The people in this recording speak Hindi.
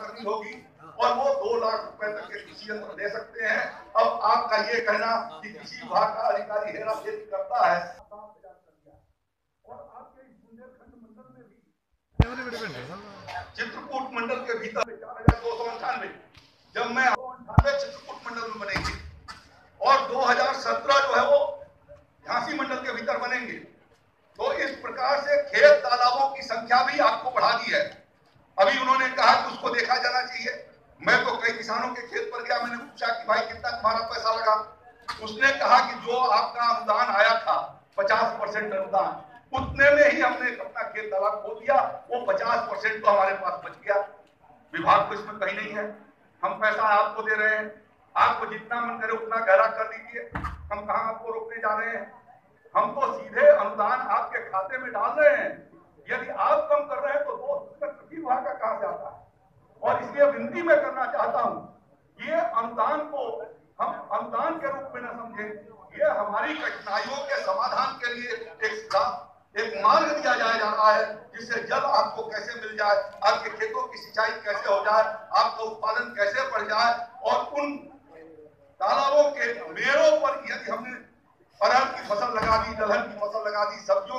करनी होगी और वो दो लाख रुपए तक के कृषि यंत्र दे सकते हैं। अब आपका ये कहना कि कृषि विभाग का अधिकारी हेरा फेरी करता है। चित्रकूट मंडल के भीतर दो सौ अंठानवे, जब मैं अंठानवे चित्रकूट मंडल में बनेंगे और 2017 जो है वो झांसी मंडल के भीतर बनेंगे तो इस प्रकार से खेत तालाबों की संख्या भी आपको बढ़ा दी है। चाहिए मैं तो कई किसानों के खेत पर गया, मैंने पूछा कि भाई, कितना तुम्हारा पैसा लगा? उसने कहा कि जो आपका अनुदान आया था, पचास परसेंट अनुदान, उतने में ही हमने अपना खेत तालाब खो दिया। वो पचास परसेंट तो हमारे पास बच गया। विभाग को इसमें कहीं नहीं है। हम पैसा आपको दे रहे हैं। आपको जितना मन करे उतना गहरा कर दीजिए। हम कहा आपको रोकने जा रहे हैं? हम तो सीधे अनुदान आपके खाते में डाल रहे हैं। यदि आप कम कर रहे हैं तो कृषि विभाग का कहा जाता है और इसलिए विनती मैं करना चाहता हूँ। ये अनुदान को हम अनुदान के रूप में न समझें। ये हमारी कठिनाइयों के समाधान के लिए एक एक मार्ग दिया जाया जा रहा है, जिससे जल आपको कैसे मिल जाए, आपके खेतों की सिंचाई कैसे हो जाए, आपका उत्पादन कैसे बढ़ जाए, और उन तालाबों के मेड़ों पर यदि हमने अरहर की फ़सल लगा दी, दलहन की फ़सल लगा दी, सब्जियों